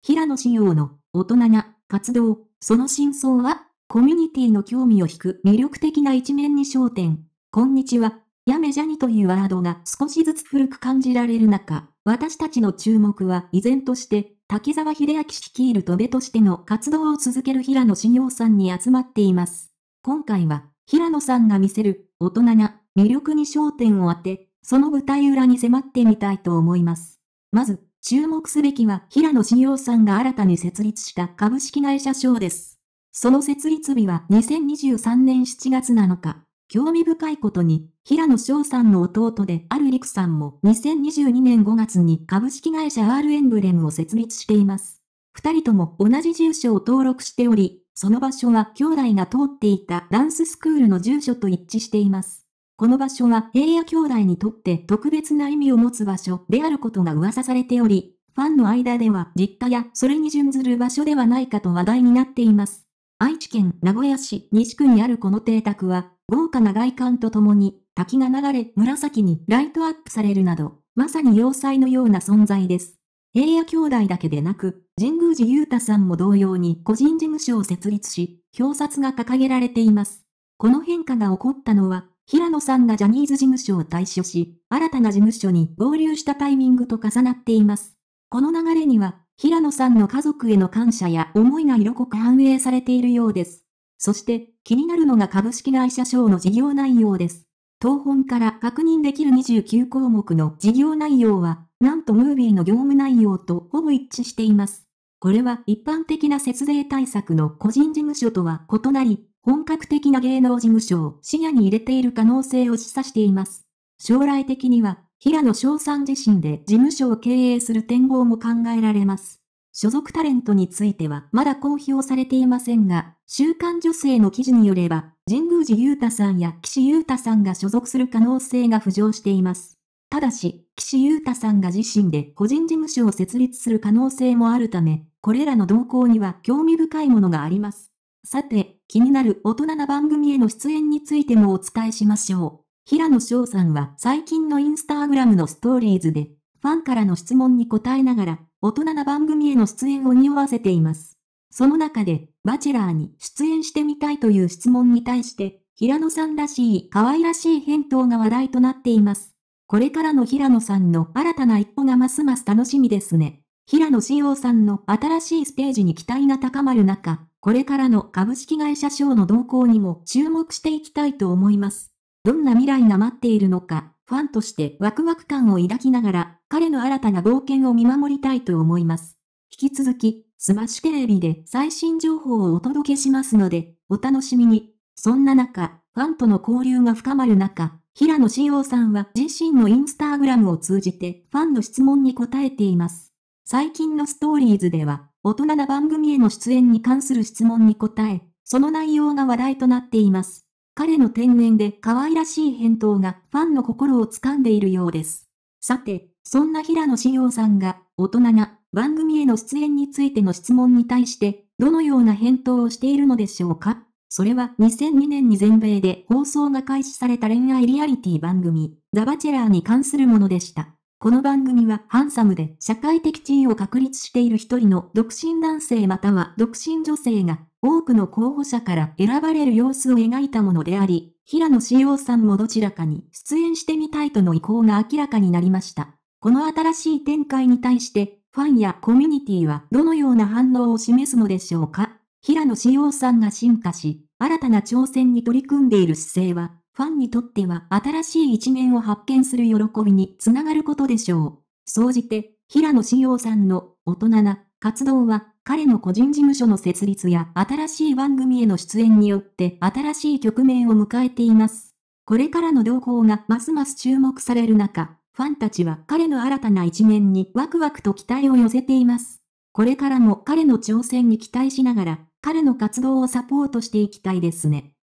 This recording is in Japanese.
平野紫耀の大人な活動、その真相はコミュニティの興味を引く魅力的な一面に焦点。こんにちは。やめじゃにというワードが少しずつ古く感じられる中、私たちの注目は依然として、滝沢秀明率いる戸部としての活動を続ける平野志陽さんに集まっています。今回は、平野さんが見せる大人な魅力に焦点を当て、その舞台裏に迫ってみたいと思います。まず、注目すべきは平野志陽さんが新たに設立した株式会社賞です。その設立日は2023年7月7日。興味深いことに、平野翔さんの弟である陸さんも2022年5月に株式会社 R エンブレムを設立しています。二人とも同じ住所を登録しており、その場所は兄弟が通っていたダンススクールの住所と一致しています。この場所は平野兄弟にとって特別な意味を持つ場所であることが噂されており、ファンの間では実家やそれに準ずる場所ではないかと話題になっています。愛知県名古屋市西区にあるこの邸宅は、豪華な外観とともに、滝が流れ紫にライトアップされるなど、まさに要塞のような存在です。平野兄弟だけでなく、神宮寺勇太さんも同様に個人事務所を設立し、表札が掲げられています。この変化が起こったのは、平野さんがジャニーズ事務所を退所し、新たな事務所に合流したタイミングと重なっています。この流れには、平野さんの家族への感謝や思いが色濃く反映されているようです。そして気になるのが株式会社賞の事業内容です。当本から確認できる29項目の事業内容は、なんとムービーの業務内容とほぼ一致しています。これは一般的な節税対策の個人事務所とは異なり、本格的な芸能事務所を視野に入れている可能性を示唆しています。将来的には、平野翔さん自身で事務所を経営する展望も考えられます。所属タレントについてはまだ公表されていませんが、週刊女性の記事によれば、神宮寺勇太さんや岸優太さんが所属する可能性が浮上しています。ただし、岸優太さんが自身で個人事務所を設立する可能性もあるため、これらの動向には興味深いものがあります。さて、気になる大人な番組への出演についてもお伝えしましょう。平野翔さんは最近のインスタグラムのストーリーズで、ファンからの質問に答えながら、大人な番組への出演を匂わせています。その中で、バチェラーに出演してみたいという質問に対して、平野さんらしい可愛らしい返答が話題となっています。これからの平野さんの新たな一歩がますます楽しみですね。平野志陽さんの新しいステージに期待が高まる中、これからの株式会社賞の動向にも注目していきたいと思います。どんな未来が待っているのか、ファンとしてワクワク感を抱きながら、彼の新たな冒険を見守りたいと思います。引き続き、スマッシュテレビで最新情報をお届けしますので、お楽しみに。そんな中、ファンとの交流が深まる中、平野志陽さんは自身のインスタグラムを通じてファンの質問に答えています。最近のストーリーズでは、大人な番組への出演に関する質問に答え、その内容が話題となっています。彼の天然で可愛らしい返答がファンの心を掴んでいるようです。さて、そんな平野志陽さんが大人な番組への出演についての質問に対してどのような返答をしているのでしょうか？それは2002年に全米で放送が開始された恋愛リアリティ番組、ザ・バチェラーに関するものでした。この番組はハンサムで社会的地位を確立している一人の独身男性または独身女性が多くの候補者から選ばれる様子を描いたものであり、平野志陽さんもどちらかに出演してみたいとの意向が明らかになりました。この新しい展開に対してファンやコミュニティはどのような反応を示すのでしょうか？平野志陽さんが進化し、新たな挑戦に取り組んでいる姿勢は？ファンにとっては新しい一面を発見する喜びにつながることでしょう。総じて、平野志陽さんの大人な活動は彼の個人事務所の設立や新しい番組への出演によって新しい局面を迎えています。これからの動向がますます注目される中、ファンたちは彼の新たな一面にワクワクと期待を寄せています。これからも彼の挑戦に期待しながら、彼の活動をサポートしていきたいですね。